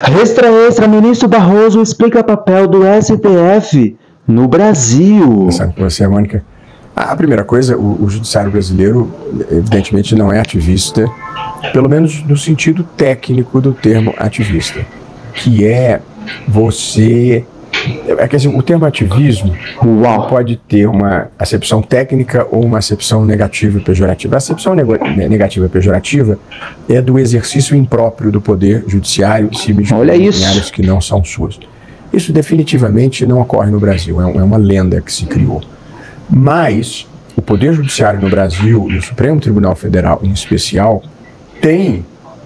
Extra, extra, ministro Barroso explica papel do STF no Brasil. Você, Mônica. A primeira coisa, o, o judiciário brasileiro, evidentemente, não é ativista, pelo menos no sentido técnico do termo ativista, que é você é que assim, o termo ativismo Uau. pode ter uma acepção técnica ou uma acepção negativa e pejorativa. A acepção negativa e pejorativa é do exercício impróprio do poder judiciário se em áreas que não são suas. Isso definitivamente não ocorre no Brasil, é, é uma lenda que se criou. Mas o Poder Judiciário no Brasil, e o Supremo Tribunal Federal em especial, tem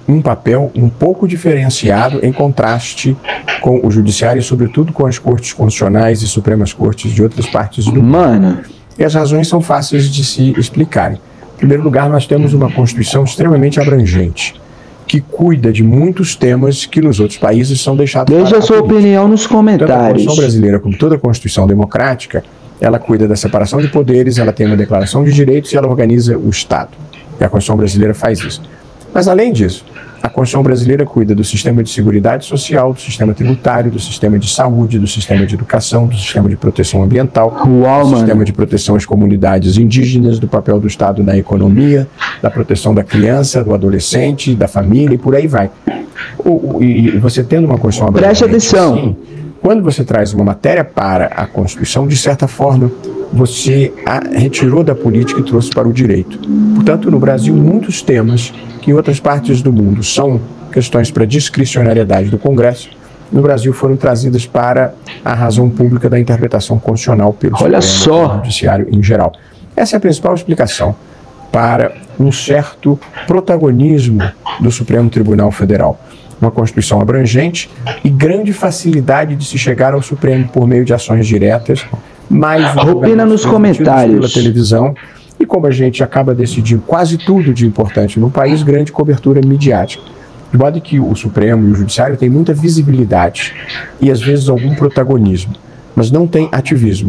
um papel um pouco diferenciado em contraste com o judiciário e, sobretudo, com as cortes constitucionais e supremas cortes de outras partes do mundo. Mano. E as razões são fáceis de se explicarem. Em primeiro lugar, nós temos uma Constituição extremamente abrangente, que cuida de muitos temas que nos outros países são deixados Deixe a sua política. opinião nos comentários. Tanto a Constituição brasileira, como toda a Constituição democrática, ela cuida da separação de poderes, ela tem uma declaração de direitos e ela organiza o Estado. E a Constituição brasileira faz isso. Mas, além disso, a Constituição brasileira cuida do sistema de seguridade social, do sistema tributário, do sistema de saúde, do sistema de educação, do sistema de proteção ambiental, Uau, do mano. sistema de proteção às comunidades indígenas, do papel do Estado na economia, da proteção da criança, do adolescente, da família e por aí vai. O, o, e você tendo uma Constituição Preste atenção. Assim, quando você traz uma matéria para a Constituição, de certa forma, você a retirou da política e trouxe para o direito. Portanto, no Brasil, muitos temas que em outras partes do mundo são questões para discricionariedade do Congresso, no Brasil foram trazidas para a razão pública da interpretação constitucional pelo Olha só. Judiciário em geral. Essa é a principal explicação para um certo protagonismo do Supremo Tribunal Federal. Uma Constituição abrangente e grande facilidade de se chegar ao Supremo por meio de ações diretas mais opina nos comentários pela televisão e como a gente acaba decidindo quase tudo de importante no país, grande cobertura midiática. De modo que o Supremo e o Judiciário têm muita visibilidade e às vezes algum protagonismo, mas não tem ativismo.